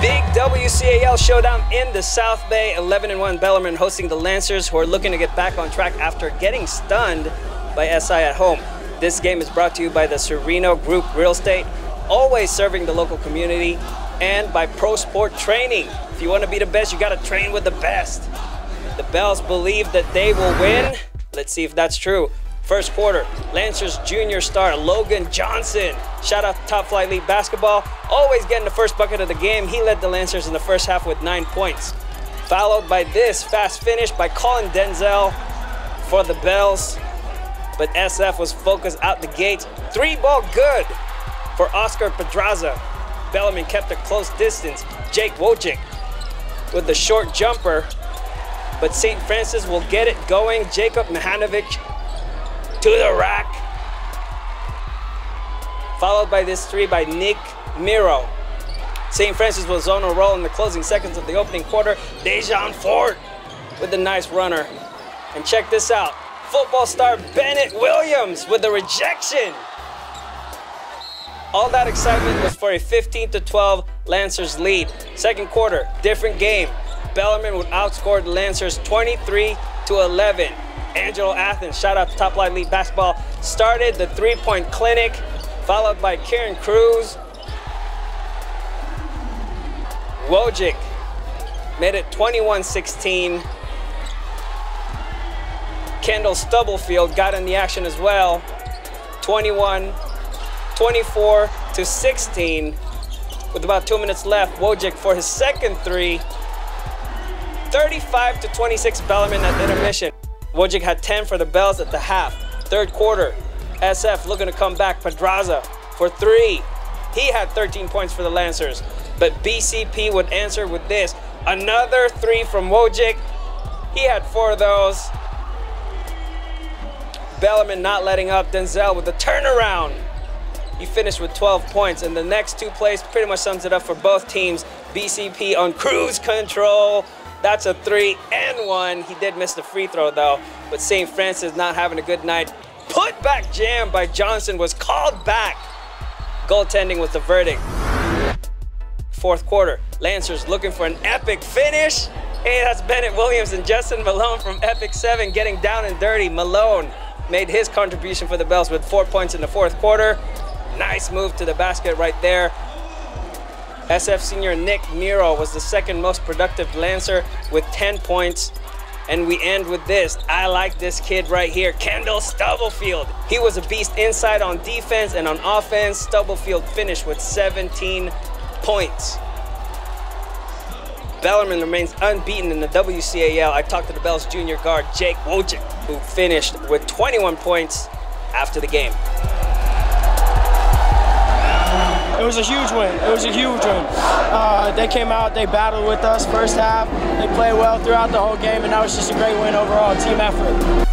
Big WCAL showdown in the South Bay. 11 and 1 Bellarmine hosting the Lancers, who are looking to get back on track after getting stunned by SI at home. This game is brought to you by the Sereno Group Real Estate, always serving the local community, and by Pro Sport Training. If you want to be the best, you got to train with the best. The Bells believe that they will win. Let's see if that's true. First quarter, Lancers junior star Logan Johnson. Shout out to Top Flight League Basketball. Always getting the first bucket of the game. He led the Lancers in the first half with nine points. Followed by this fast finish by Colin Denzel for the Bells. But SF was focused out the gates. Three ball good for Oscar Pedraza. Bellarmine kept a close distance. Jake Wojcik with the short jumper. But St. Francis will get it going. Jacob Mihanovic to the rack. Followed by this three by Nick Miro. St. Francis was on a roll in the closing seconds of the opening quarter. De'Jon Fort with the nice runner. And check this out. Football star Bennett Williams with the rejection. All that excitement was for a 15 to 12 Lancers lead. Second quarter, different game. Bellarmine would outscore the Lancers 23 to 11. Angelo Athens, shout out to Top Flight League Basketball, started the three-point clinic, followed by Kiran Kruse. Wojcik made it 21-16. Kendall Stubblefield got in the action as well. 21, 24 to 16. With about two minutes left, Wojcik for his second three. 35 to 26 Bellarmine at intermission. Wojcik had 10 for the Bells at the half. Third quarter, SF looking to come back. Pedraza for three. He had 13 points for the Lancers, but BCP would answer with this. Another three from Wojcik. He had four of those. Bellarmine not letting up. Denzel with the turnaround. He finished with 12 points, and the next two plays pretty much sums it up for both teams. BCP on cruise control. That's a three and one. He did miss the free throw though, but St. Francis not having a good night. Put back jam by Johnson was called back. Goaltending was the verdict. Fourth quarter, Lancers looking for an epic finish. Hey, that's Bennett Williams and Justin Malone from Epic 7 getting down and dirty. Malone made his contribution for the Bells with four points in the fourth quarter. Nice move to the basket right there. SF senior Nick Miro was the second most productive Lancer with 10 points. And we end with this. I like this kid right here, Kendall Stubblefield. He was a beast inside on defense and on offense. Stubblefield finished with 17 points. Bellarmine remains unbeaten in the WCAL. I talked to the Bells junior guard, Jake Wojcik, who finished with 21 points after the game. It was a huge win. It was a huge win. Uh, they came out, they battled with us first half. They played well throughout the whole game, and that was just a great win overall, team effort.